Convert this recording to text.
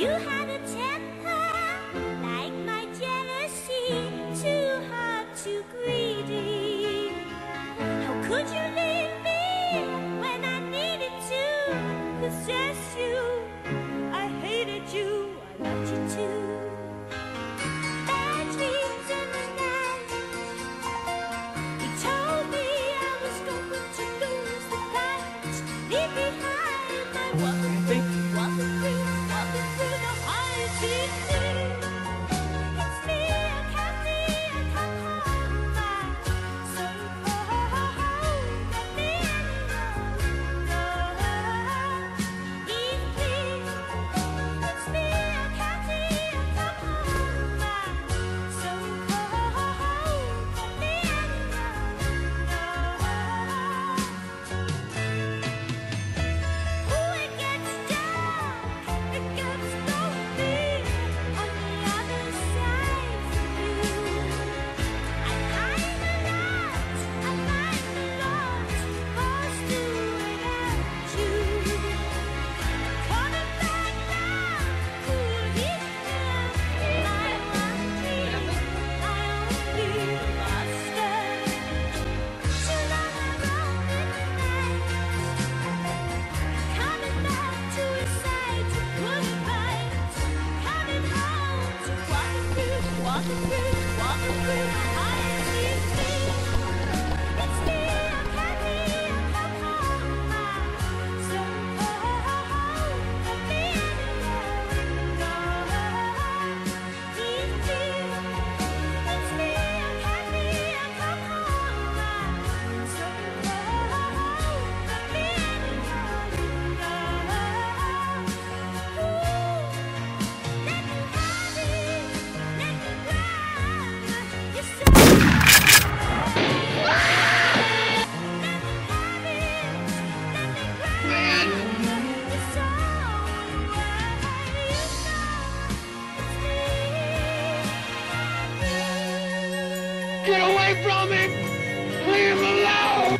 You had What? What? Get away from him! Leave him alone!